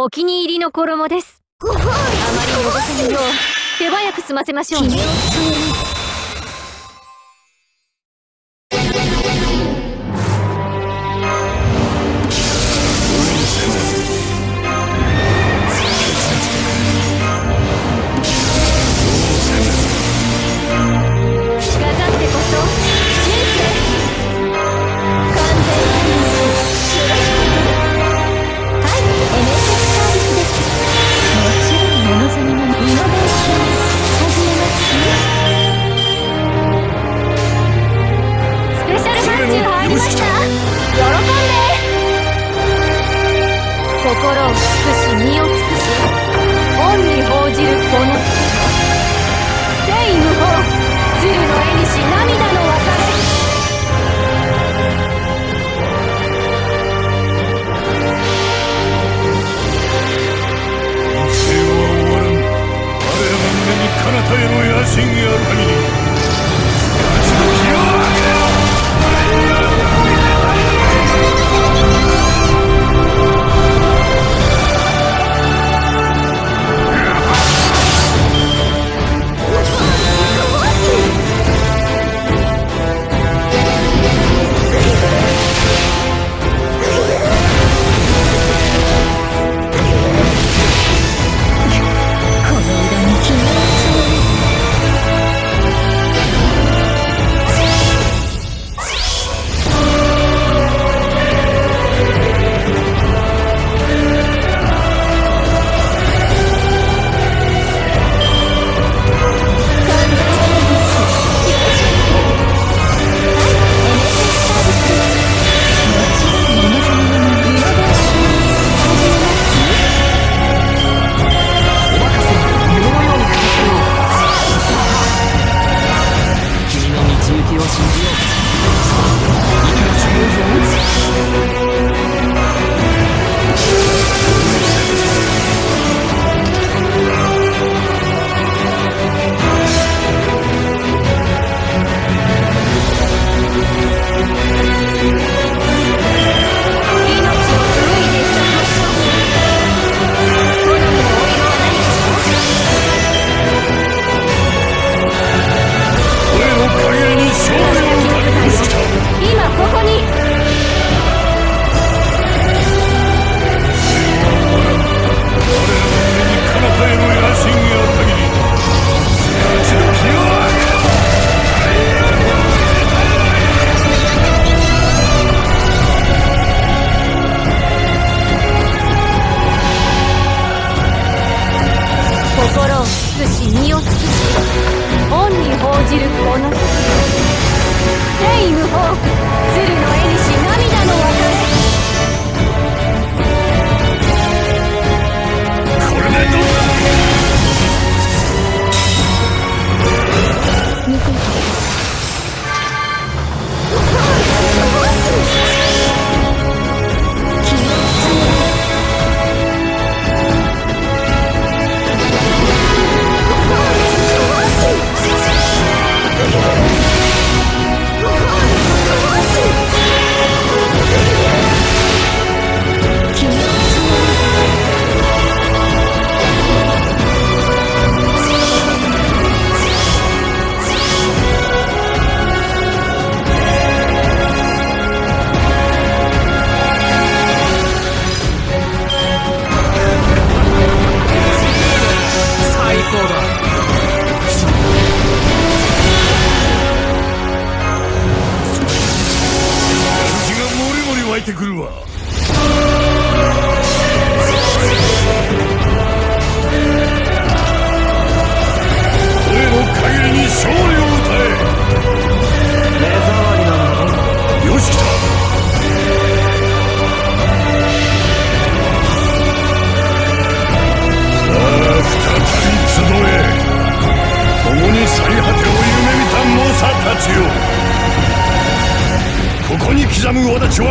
お気に入りの衣です。あまり汚さぬよう手早く済ませましょう心を尽くし身を尽くし恩に報じるこのじるこの人。てくるわ。限りに勝利を歌え。目障りなのよしきた。再び集え。共に果てを夢た猛者たちよここに刻む私は